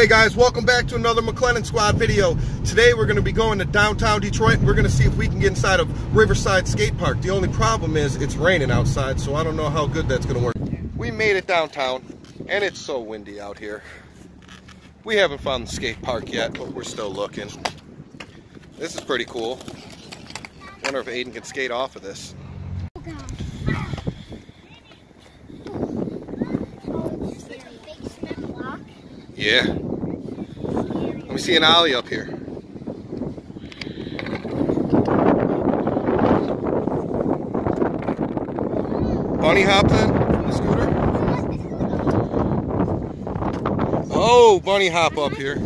Hey guys, welcome back to another McLennan Squad video. Today we're going to be going to downtown Detroit and we're going to see if we can get inside of Riverside Skate Park. The only problem is it's raining outside, so I don't know how good that's going to work. We made it downtown and it's so windy out here. We haven't found the skate park yet, but we're still looking. This is pretty cool. Wonder if Aiden can skate off of this. Yeah. See an alley up here. Bunny hop then? From the scooter? Oh, bunny hop up here.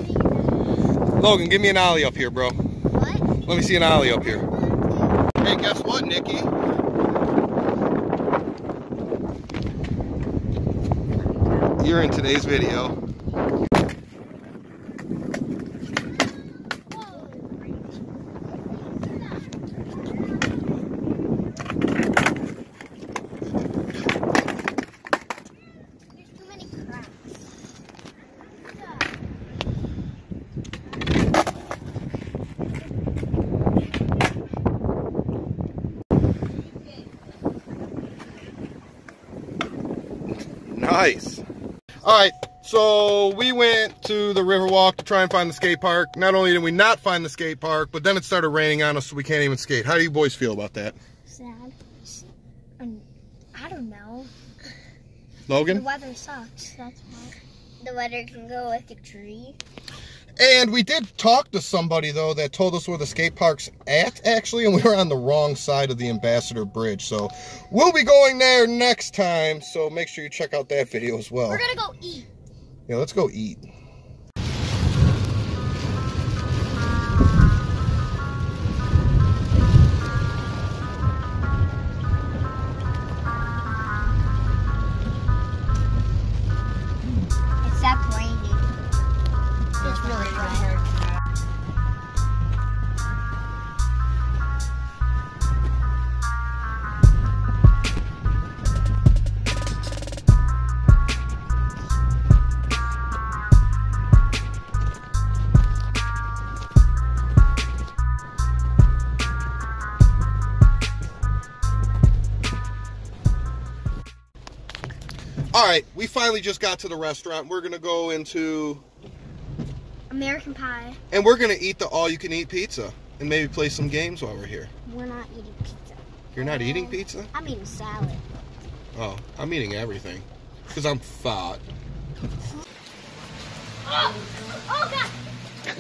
Logan, give me an alley up here, bro. What? Let me see an alley up here. Hey, guess what, Nikki? You're in today's video. Nice. All right, so we went to the Riverwalk to try and find the skate park. Not only did we not find the skate park, but then it started raining on us, so we can't even skate. How do you boys feel about that? Sad. Um, I don't know. Logan? The weather sucks. That's why. The weather can go with the tree. And we did talk to somebody, though, that told us where the skate park's at, actually, and we were on the wrong side of the Ambassador Bridge. So we'll be going there next time, so make sure you check out that video as well. We're gonna go eat. Yeah, let's go eat. All right, we finally just got to the restaurant. We're going to go into, American Pie. and we're going to eat the all-you-can-eat pizza and maybe play some games while we're here. We're not eating pizza. You're not eating pizza? I'm eating salad. Oh, I'm eating everything because I'm fat. Oh, oh God!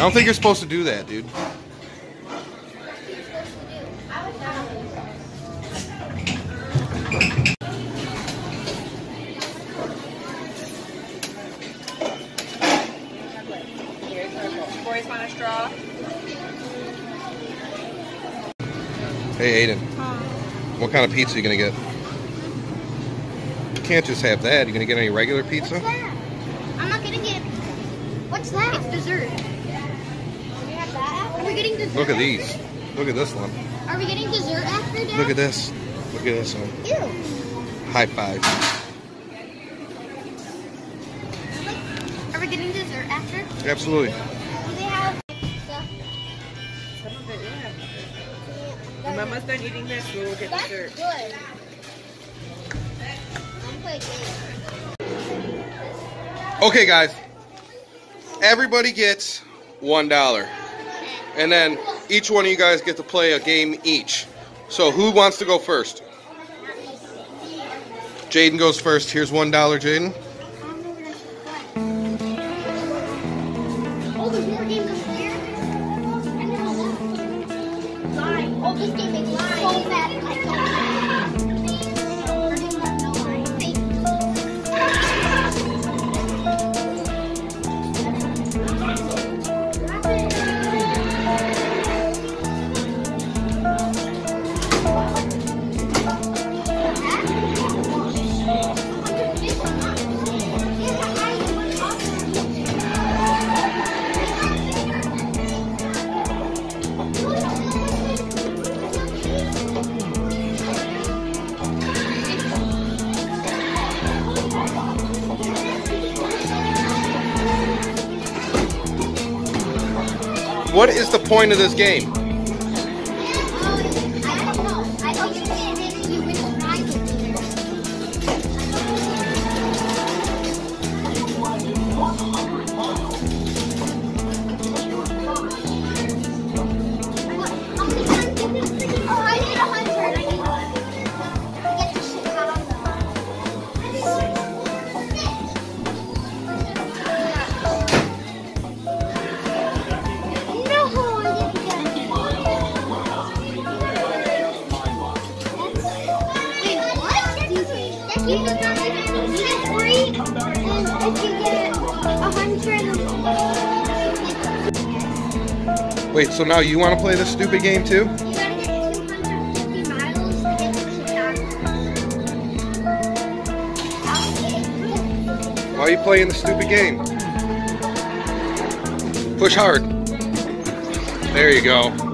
I don't think you're supposed to do that, dude. Hey, Aiden, what kind of pizza are you going to get? You can't just have that. You going to get any regular What's pizza? that? I'm not gonna get pizza. What's that? It's dessert. We have that. Are we getting dessert? Look at these. Look at this one. Are we getting dessert after that? Look at this. Look at this one. Ew. High five. Are we getting dessert after? Absolutely. Do they have pizza? Some of it, yeah. When Mama's done eating this, we'll get That's dessert. good. I'm playing games. Okay, guys. Everybody gets one dollar, and then each one of you guys get to play a game each. So who wants to go first? Jaden goes first. Here's one dollar, Jaden. Line. Oh, this What is the point of this game? Wait, so now you want to play this stupid game too? you gotta get 250 miles to get to Chicago. Why are you playing the stupid game? Push hard. There you go.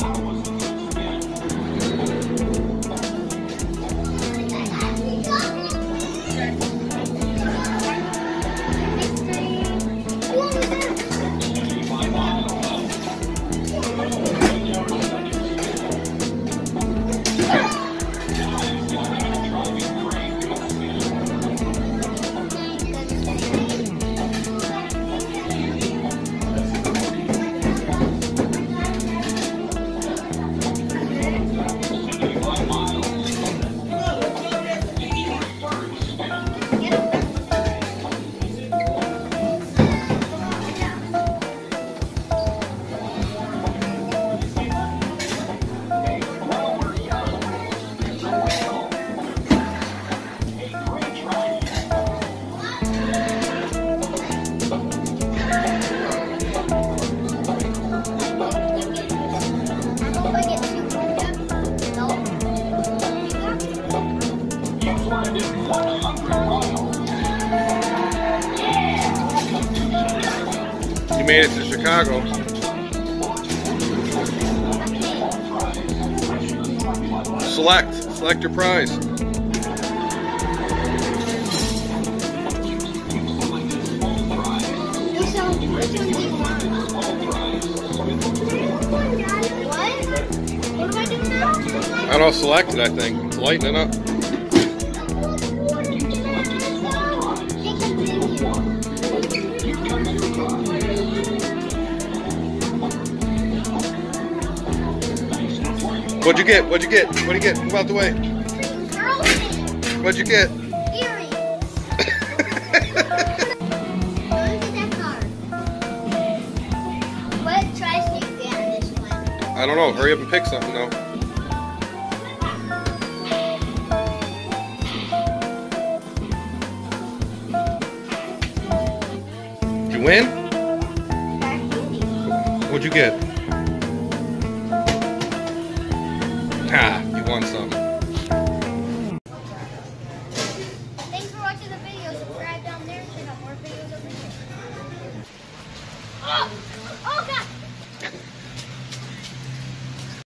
Made it to Chicago. Select. Select your prize. I don't select it, I think. Lighten it up. What'd you get? What'd you get? What'd you get? Move out the way. What'd you get? I don't know. Hurry up and pick something though. Did you win? What'd you get? Ha, you won something.